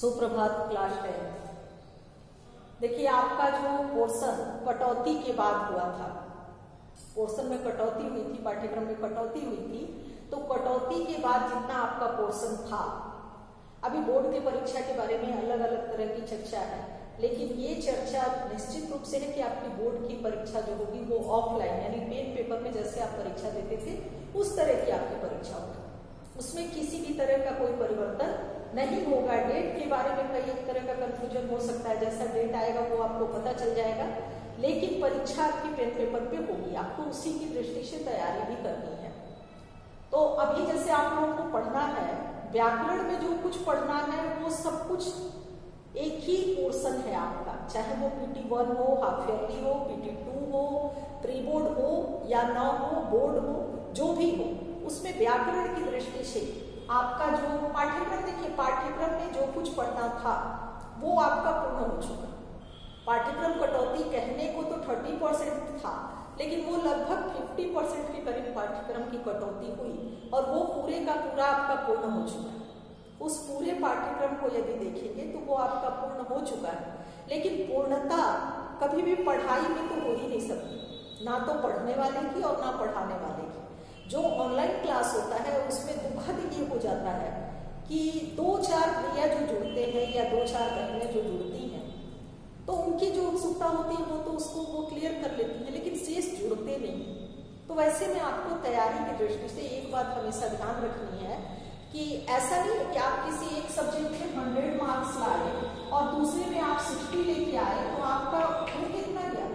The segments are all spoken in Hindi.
सुप्रभात क्लास टेन। देखिए, आपका जो पोर्सन कटौती के बाद हुआ था पोर्शन में कटौती हुई थी, पाठ्यक्रम में कटौती हुई थी तो कटौती के बाद जितना आपका पोर्सन था, अभी बोर्ड की परीक्षा के बारे में अलग अलग तरह की चर्चा है, लेकिन ये चर्चा निश्चित रूप से है कि आपकी बोर्ड की परीक्षा जो होगी वो ऑफलाइन, यानी पेन पेपर में जैसे आप परीक्षा देते थे, उस तरह की आपकी परीक्षा होगी। उसमें किसी भी तरह का कोई परिवर्तन नहीं होगा डेट के बारे में कई एक तरह का कंफ्यूजन हो सकता है। जैसा डेट आएगा, वो आपको पता चल जाएगा। लेकिन परीक्षा आपकी पेन पेपर पे होगी। आपको उसी की दृष्टि से तैयारी भी करनी है। तो अभी जैसे आप लोगों को पढ़ना है, व्याकरण में जो कुछ पढ़ना है, वो सब कुछ एक ही पोर्सन है आपका। चाहे वो पीटी वन हो हाफ़ ईयरली हो पीटी टू हो प्री बोर्ड हो, या न हो बोर्ड हो, जो भी हो, उसमें व्याकरण की दृष्टि से आपका जो पाठ्यक्रम पाठ्यक्रम में जो कुछ पढ़ना था, वो आपका पूर्ण हो चुका। पाठ्यक्रम कटौती कहने को तो थर्टी परसेंट था, लेकिन वो लगभग फिफ्टी परसेंट के करीब पाठ्यक्रम की कटौती हुई और वो पूरे का पूरा आपका पूर्ण हो चुका। है उस पूरे पाठ्यक्रम को यदि देखेंगे तो वो आपका पूर्ण हो चुका है, लेकिन पूर्णता कभी भी पढ़ाई में तो हो ही नहीं सकती, ना तो पढ़ने वाले की और ना पढ़ाने वाले की। जो ऑनलाइन क्लास होता है, उसमें दुखद ये हो जाता है कि दो चार भैया जो जुड़ते हैं या दो चार बहनें जो जुड़ती हैं तो उनकी जो उत्सुकता होती है वो तो उसको वो क्लियर कर लेती है, लेकिन शेष जुड़ते नहीं तो वैसे में आपको तैयारी की दृष्टि से एक बात हमेशा ध्यान रखनी है कि ऐसा नहीं है कि आप किसी एक सब्जेक्ट में हंड्रेड मार्क्स लाए और दूसरे में आप सिक्सटी लेके आए तो आपका वो कितना गया?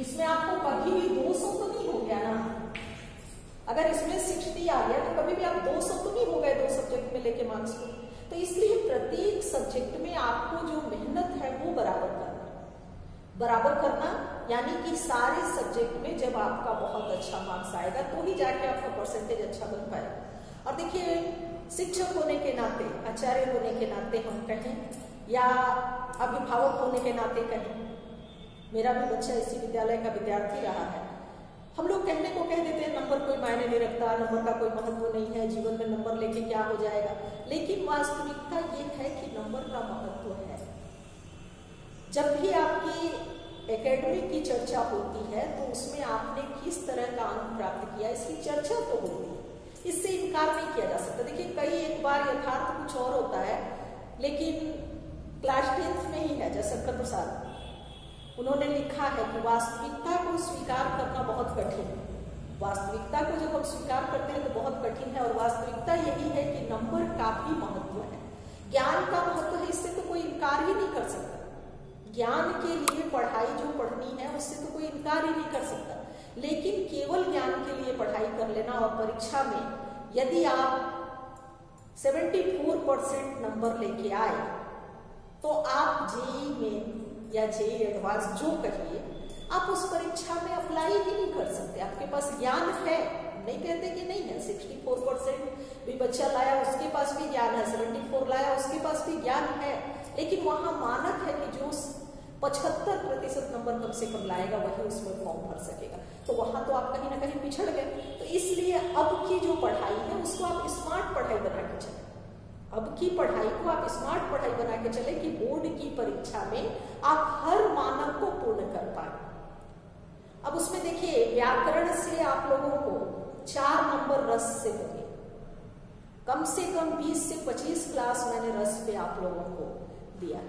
इसमें आपको कभी भी दो सौ तो नहीं हो गया ना? अगर इसमें सिक्सटी आ गया तो कभी भी आप दो तो नहीं हो गए दो सब्जेक्ट में लेके मार्क्स को। तो इसलिए प्रत्येक सब्जेक्ट में आपको जो मेहनत है, वो बराबर करना। बराबर करना यानी कि सारे सब्जेक्ट में जब आपका बहुत अच्छा मार्क्स आएगा तो ही जाके आपका परसेंटेज अच्छा बन पाएगा। और देखिए, शिक्षक होने के नाते, आचार्य होने के नाते हम कहें, या अभिभावक होने के नाते कहें, मेरा भी बच्चा इसी विद्यालय का विद्यार्थी रहा है। हम लोग कहने को कह देते हैं, नंबर कोई मायने नहीं रखता, नंबर का कोई महत्व नहीं है, जीवन में नंबर लेके क्या हो जाएगा? लेकिन वास्तविकता ये है कि नंबर का महत्व है। जब भी आपकी एकेडमिक की चर्चा होती है तो उसमें आपने किस तरह का अंक प्राप्त किया? इसकी चर्चा तो होती है। इससे इनकार नहीं किया जा सकता। देखिए, कई एक बार यथार्थ कुछ और होता है, लेकिन क्लास टेंथ में ही है जयशंकर प्रसाद उन्होंने लिखा है कि वास्तविकता को स्वीकार करना बहुत कठिन है। वास्तविकता को जब हम स्वीकार करते हैं तो बहुत कठिन है और वास्तविकता यही है कि नंबर का भी महत्व है। ज्ञान का महत्व है, इससे तो कोई इनकार ही नहीं कर सकता। ज्ञान के लिए पढ़ाई जो पढ़नी है, उससे तो कोई इनकार ही नहीं कर सकता। लेकिन केवल ज्ञान के लिए पढ़ाई कर लेना और परीक्षा में यदि आप 74 परसेंट नंबर लेके आए तो आप जेई में या जेई एडवांस जो कहिए, आप उस परीक्षा में अप्लाई ही नहीं कर सकते। आपके पास ज्ञान है। नहीं कहते कि नहीं है। 64 परसेंट भी बच्चा लाया, उसके पास भी ज्ञान है। 74 लाया, उसके पास भी ज्ञान है। लेकिन वहाँ मानक है कि जो पचहत्तर प्रतिशत नंबर कम से कम लाएगा, वही उसमें फॉर्म भर सकेगा। तो वहाँ तो आप कहीं ना कहीं पिछड़ गए। तो इसलिए अब की जो पढ़ाई है, उसको आप स्मार्ट पढ़ाई बना के चले अब की पढ़ाई को आप स्मार्ट पढ़ाई बना के चले कि बोर्ड की परीक्षा में आप हर मानक को पूर्ण कर पाए। अब उसमें देखिए, व्याकरण से आप लोगों को चार नंबर रस से होंगे। कम से कम 20 से 25 क्लास मैंने रस पे आप लोगों को दिया।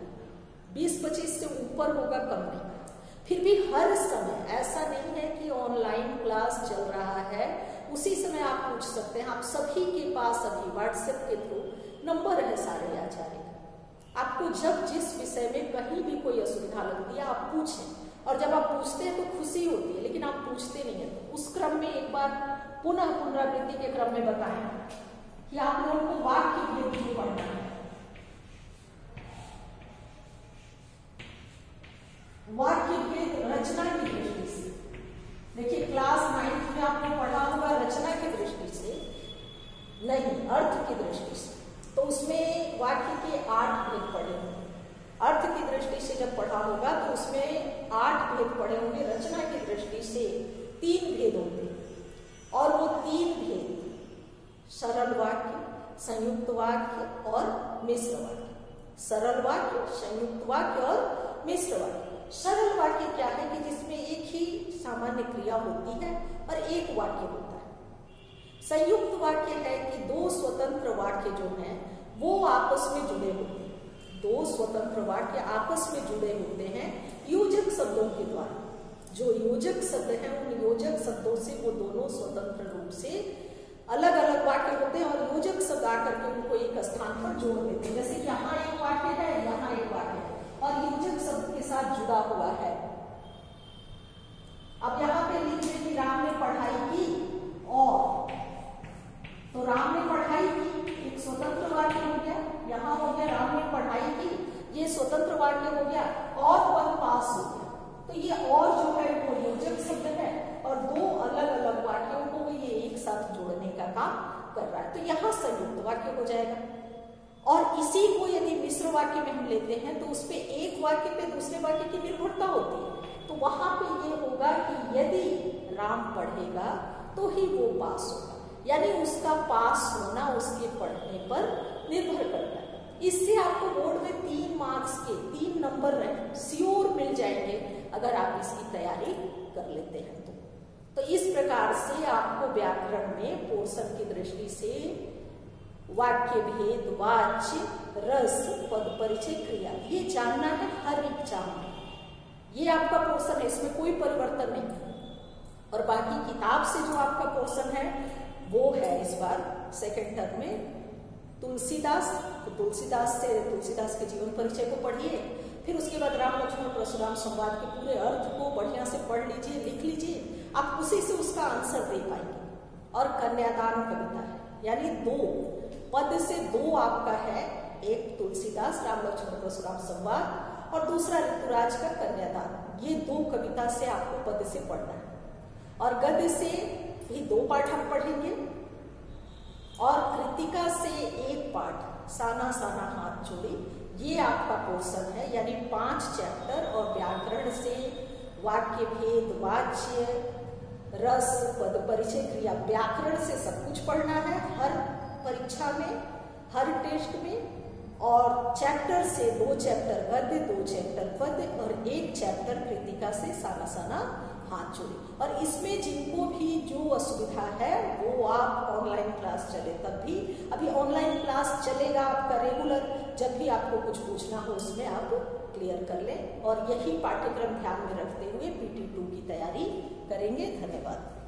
20-25 से ऊपर होगा, कम नहीं। फिर भी हर समय, ऐसा नहीं है कि ऑनलाइन क्लास चल रहा है, उसी समय आप पूछ सकते हैं। आप सभी के पास अभी व्हाट्सएप के थ्रू नंबर है सारे आचार्य। आपको जब जिस विषय में कहीं भी कोई असुविधा लगती है, आप पूछें। और जब आप पूछते हैं तो खुशी होती है, लेकिन आप पूछते नहीं है। उस क्रम में एक बार पुनः पुनरावृत्ति के क्रम में बताएँ कि आप लोगों को वाक्य क्यों पढ़ना है। वाक्य भेद रचना की दृष्टि से। देखिए, क्लास नाइन्थ में आपने पढ़ा होगा रचना की दृष्टि से, नहीं, अर्थ की दृष्टि से। उसमें वाक्य के आठ भेद पड़े होंगे। अर्थ की दृष्टि से जब पढ़ा होगा तो उसमें आठ भेद पड़े होंगे। रचना की दृष्टि से तीन भेद होंगे। और वो तीन भेद, सरल वाक्य, संयुक्त वाक्य और मिश्र वाक्य। सरल वाक्य, संयुक्त वाक्य और मिश्र वाक्य। सरल वाक्य क्या है कि जिसमें एक ही सामान्य क्रिया होती है और एक वाक्य होता है। संयुक्त वाक्य है कि दो स्वतंत्र वाक्य जो हैं, वो आपस में जुड़े होते हैं। दो स्वतंत्र वाक्य आपस में जुड़े होते हैं योजक शब्दों के द्वारा। जो योजक शब्द हैं, उन योजक शब्दों से वो दोनों स्वतंत्र रूप से अलग अलग वाक्य होते हैं और योजक शब्द आकर के उनको एक स्थान पर जोड़ देते हैं। जैसे यहाँ एक वाक्य है, यहाँ एक वाक्य है और योजक शब्द के साथ जुड़ा हुआ है अब यहाँ पे लिख दें कि राम ने पढ़ाई की और तो राम ने पढ़ाई की, एक स्वतंत्र वाक्य हो गया, यहाँ हो गया राम ने पढ़ाई की, ये स्वतंत्र वाक्य हो गया और वह पास हो गया। तो ये और जो है वो योजक शब्द है और दो अलग अलग वाक्यों को ये एक साथ जोड़ने का काम कर रहा है। तो यहाँ संयुक्त वाक्य हो जाएगा। और इसी को यदि मिश्र वाक्य में हम लेते हैं तो उसपे एक वाक्य पे दूसरे वाक्य की निर्भरता होती है। तो वहाँ पे ये होगा कि यदि राम पढ़ेगा तो ही वो पास होगा। यानी उसका पास होना उसके पढ़ने पर निर्भर करता है। इससे आपको बोर्ड में तीन मार्क्स के, तीन नंबर श्योर मिल जाएँगे अगर आप इसकी तैयारी कर लेते हैं तो। तो इस प्रकार से आपको व्याकरण में पोर्शन की दृष्टि से वाक्य भेद, वाच्य, रस, पद परिचय, क्रिया, ये जानना है हर एग्ज़ाम में। ये आपका पोर्शन है, इसमें कोई परिवर्तन नहीं। और बाकी किताब से जो आपका पोर्शन है वो है इस बार सेकेंड टर्म में। तुलसीदास तो तुलसीदास से तुलसीदास के जीवन परिचय को पढ़िए, फिर उसके बाद राम लक्ष्मण परशुराम संवाद के पूरे अर्थ को बढ़िया से पढ़ लीजिए, लिख लीजिए, आप उसी से उसका आंसर दे पाएँगे। और कन्यादान कविता है, यानी दो, पद से दो आपका है, एक तुलसीदास, राम लक्ष्मण परशुराम संवाद, और दूसरा ऋतुराज का कन्यादान। ये दो कविता से आपको पद से पढ़ना है। और गद्य से भी दो पाठ हम पढ़ेंगे और कृतिका से एक पाठ, साना साना हाथ जोड़ी, ये आपका पोर्शन है, यानी पाँच चैप्टर और व्याकरण से वाक्य भेद, वाच्य, रस, पद परिचय क्रिया, व्याकरण से सब कुछ पढ़ना है हर परीक्षा में, हर टेस्ट में, और चैप्टर से दो चैप्टर गद्य दो चैप्टर पद और एक चैप्टर कृतिका से साना साना हाथ जोड़े। और इसमें जिनको भी जो असुविधा है, वो आप ऑनलाइन क्लास चले। तब भी, अभी ऑनलाइन क्लास चलेगा आपका रेगुलर जब भी आपको कुछ पूछना हो, उसमें आप क्लियर कर लें। और यही पाठ्यक्रम ध्यान में रखते हुए पीटी टू की तैयारी करेंगे। धन्यवाद।